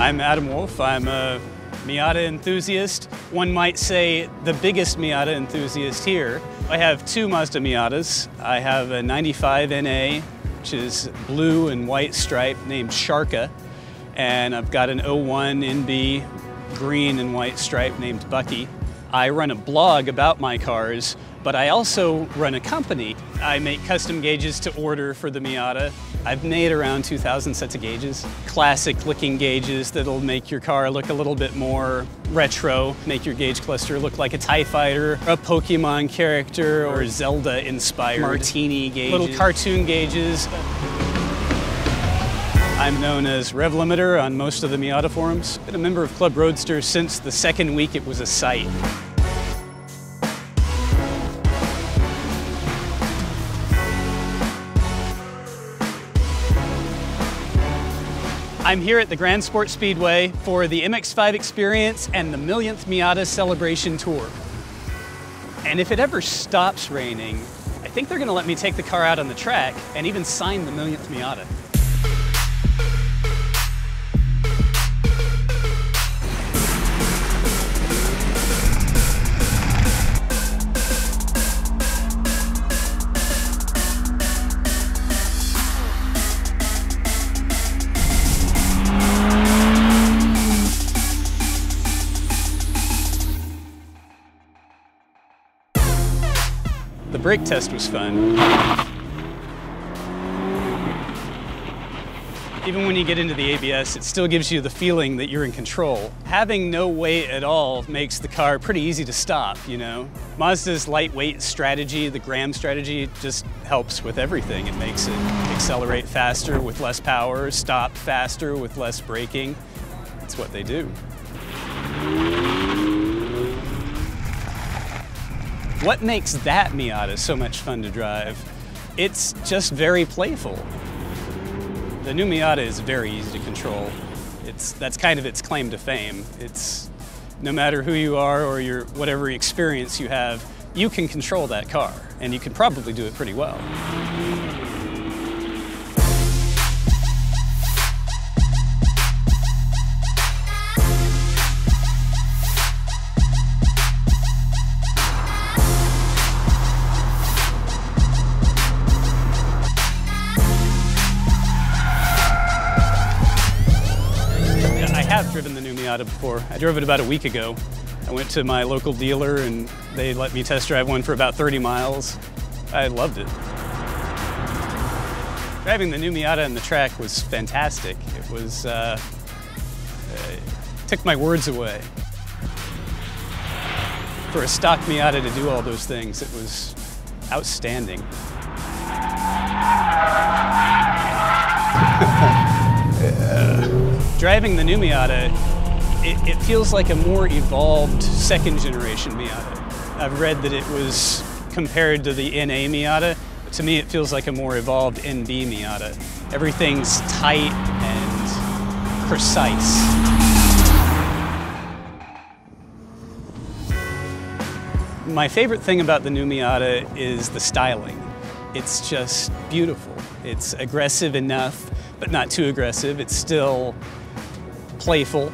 I'm Adam Wolf. I'm a Miata enthusiast. One might say the biggest Miata enthusiast here. I have two Mazda Miatas. I have a 95 NA, which is blue and white stripe, named Sharka. And I've got an 01 NB, green and white stripe, named Bucky. I run a blog about my cars, but I also run a company. I make custom gauges to order for the Miata. I've made around 2,000 sets of gauges. Classic looking gauges that'll make your car look a little bit more retro, make your gauge cluster look like a TIE fighter, a Pokemon character, or Zelda inspired martini gauges. Little cartoon gauges. I'm known as Rev Limiter on most of the Miata forums. Been a member of Club Roadster since the second week it was a site. I'm here at the Grand Sport Speedway for the MX-5 Experience and the millionth Miata Celebration Tour. And if it ever stops raining, I think they're gonna let me take the car out on the track and even sign the millionth Miata. Brake test was fun. Even when you get into the ABS, it still gives you the feeling that you're in control. Having no weight at all makes the car pretty easy to stop, you know? Mazda's lightweight strategy, the Gram strategy, just helps with everything. It makes it accelerate faster with less power, stop faster with less braking. That's what they do. What makes that Miata so much fun to drive? It's just very playful. The new Miata is very easy to control. It's, that's kind of its claim to fame. It's no matter who you are or your whatever experience you have, you can control that car, and you can probably do it pretty well. Driven the new Miata before. I drove it about a week ago. I went to my local dealer and they let me test drive one for about 30 miles. I loved it. Driving the new Miata on the track was fantastic. It was, uh, uh, took my words away. For a stock Miata to do all those things, it was outstanding. Driving the new Miata, it, it feels like a more evolved second generation Miata. I've read that it was compared to the NA Miata. To me, it feels like a more evolved NB Miata. Everything's tight and precise. My favorite thing about the new Miata is the styling. It's just beautiful. It's aggressive enough, but not too aggressive. It's still playful.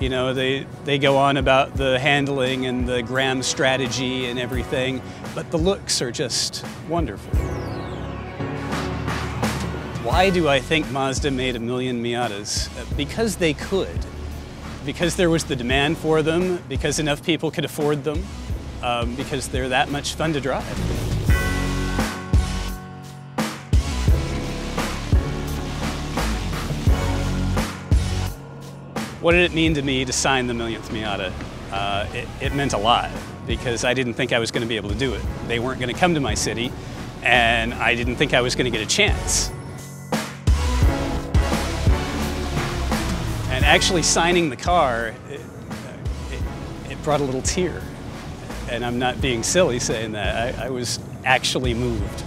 You know, they, they go on about the handling and the Gram strategy and everything, but the looks are just wonderful. Why do I think Mazda made a million Miatas? Because they could. Because there was the demand for them, because enough people could afford them, um, because they're that much fun to drive. What did it mean to me to sign the millionth Miata? Uh, it, it meant a lot because I didn't think I was going to be able to do it. They weren't going to come to my city, and I didn't think I was going to get a chance. And actually signing the car, it, it, it brought a little tear. And I'm not being silly saying that. I, I was actually moved.